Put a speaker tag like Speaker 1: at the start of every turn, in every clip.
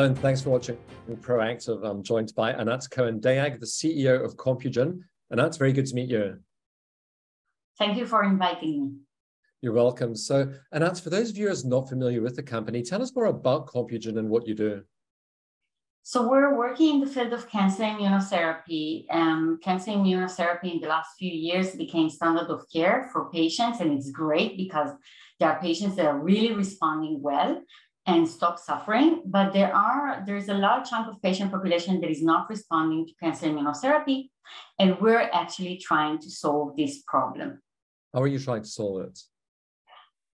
Speaker 1: Hello, and thanks for watching Proactive. I'm joined by Anat Cohen-Dayag, the CEO of Compugen. Anat, very good to meet you.
Speaker 2: Thank you for inviting me.
Speaker 1: You're welcome. So, Anat, for those viewers not familiar with the company, tell us more about Compugen and what you do.
Speaker 2: So we're working in the field of cancer immunotherapy. Um, cancer immunotherapy in the last few years became standard of care for patients, and it's great because there are patients that are really responding well and stop suffering. But there are there's a large chunk of patient population that is not responding to cancer immunotherapy, and we're actually trying to solve this problem.
Speaker 1: How are you trying to solve it?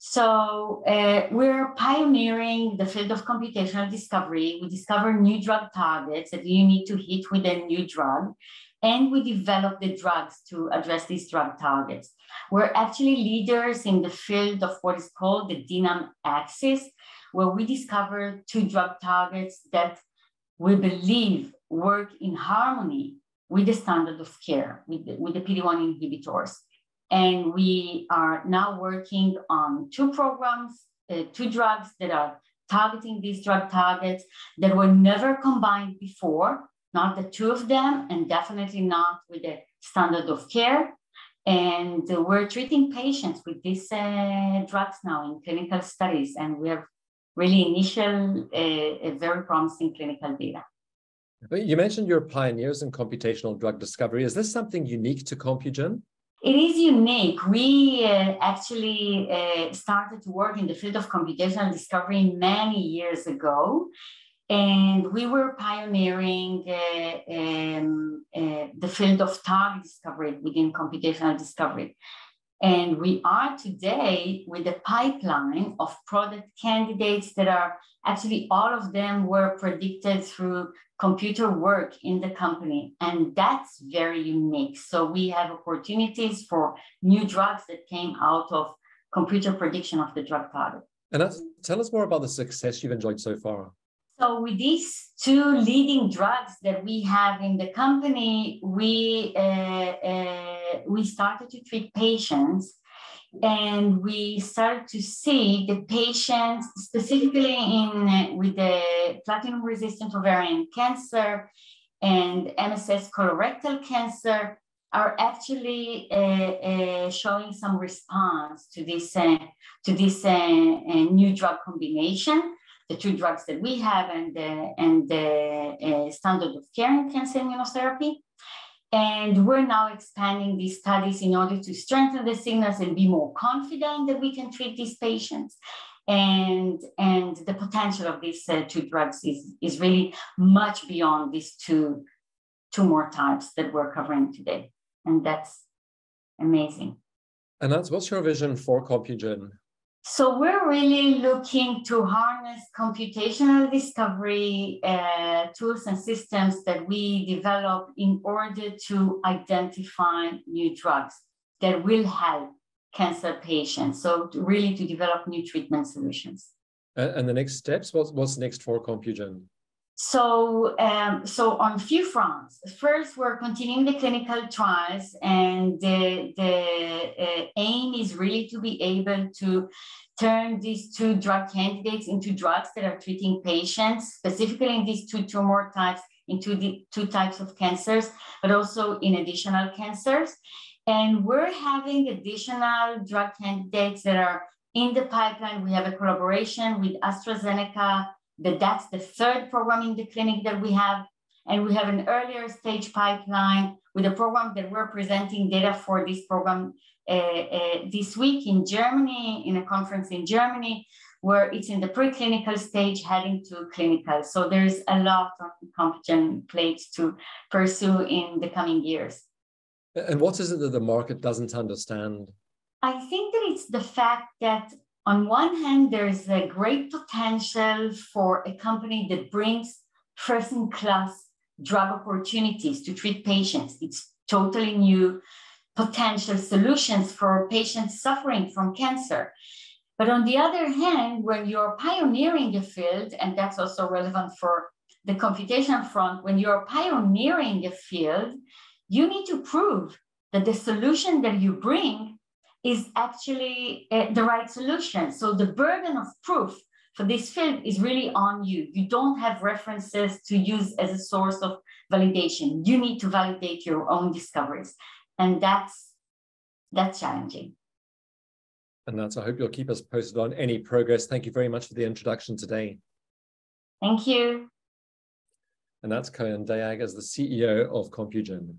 Speaker 2: So uh, we're pioneering the field of computational discovery. We discover new drug targets that you need to hit with a new drug, and we develop the drugs to address these drug targets. We're actually leaders in the field of what is called the DNAM axis, where we discover two drug targets that we believe work in harmony with the standard of care, with the, with the PD-1 inhibitors. And we are now working on two programs, uh, two drugs that are targeting these drug targets that were never combined before, not the two of them, and definitely not with the standard of care. And we're treating patients with these uh, drugs now in clinical studies, and we have really initial, uh, very promising clinical data.
Speaker 1: You mentioned you're pioneers in computational drug discovery. Is this something unique to Compugen?
Speaker 2: It is unique. We uh, actually uh, started to work in the field of computational discovery many years ago. And we were pioneering uh, um, uh, the field of target discovery within computational discovery. And we are today with a pipeline of product candidates that are actually all of them were predicted through computer work in the company. And that's very unique. So we have opportunities for new drugs that came out of computer prediction of the drug target.
Speaker 1: And tell us more about the success you've enjoyed so far.
Speaker 2: So with these two leading drugs that we have in the company, we uh, uh, we started to treat patients, and we started to see the patients specifically in uh, with the platinum-resistant ovarian cancer and MSS colorectal cancer are actually uh, uh, showing some response to this uh, to this new drug combination the two drugs that we have and the, and the uh, standard of care in cancer immunotherapy. And we're now expanding these studies in order to strengthen the signals and be more confident that we can treat these patients. And, and the potential of these uh, two drugs is, is really much beyond these two tumor types that we're covering today. And that's amazing.
Speaker 1: And that's what's your vision for Compugen?
Speaker 2: So we're really looking to harness computational discovery uh, tools and systems that we develop in order to identify new drugs that will help cancer patients. So to really to develop new treatment solutions.
Speaker 1: And the next steps, what's, what's next for Compugen?
Speaker 2: So, um, so on a few fronts. First, we're continuing the clinical trials, and the, the uh, aim is really to be able to turn these two drug candidates into drugs that are treating patients, specifically in these two tumor types, into the two types of cancers, but also in additional cancers. And we're having additional drug candidates that are in the pipeline. We have a collaboration with AstraZeneca that that's the third program in the clinic that we have. And we have an earlier stage pipeline with a program that we're presenting data for this program uh, uh, this week in Germany, in a conference in Germany, where it's in the preclinical stage heading to clinical. So there's a lot of Compugen plates to pursue in the coming years.
Speaker 1: And what is it that the market doesn't understand?
Speaker 2: I think that it's the fact that on one hand, there's a great potential for a company that brings first in class drug opportunities to treat patients. It's totally new potential solutions for patients suffering from cancer. But on the other hand, when you're pioneering a field, and that's also relevant for the computation front, when you're pioneering a field, you need to prove that the solution that you bring is actually uh, the right solution. So the burden of proof for this field is really on you. You don't have references to use as a source of validation. You need to validate your own discoveries. And that's that's challenging.
Speaker 1: And that's, I hope you'll keep us posted on any progress. Thank you very much for the introduction today.
Speaker 2: Thank you.
Speaker 1: And that's Cohen-Dayag as the CEO of Compugen.